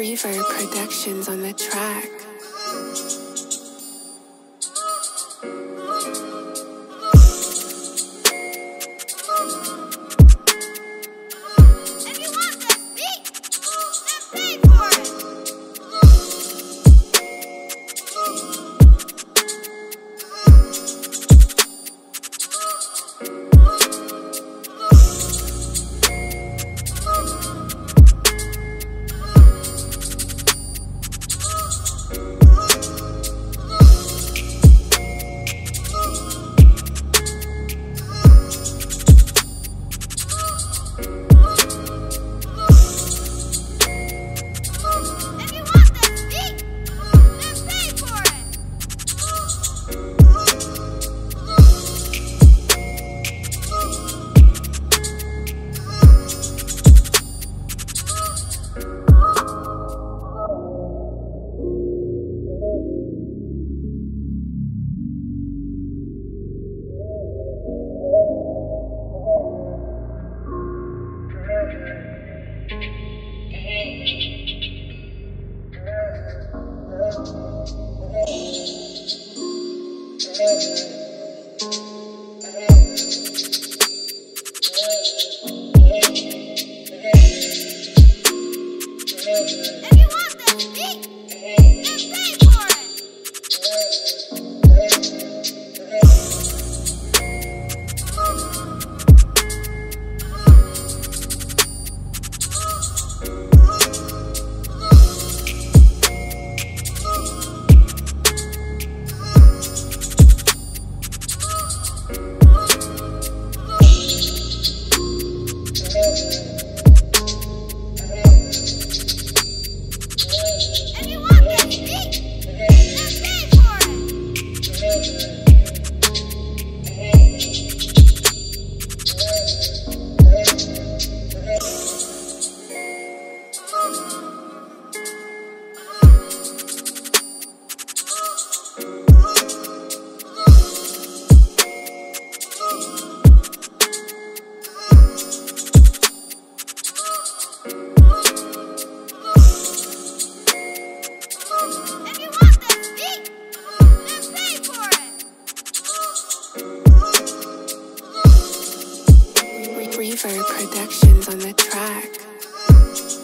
Reverb Productions on the track. Reverb Productions on the track.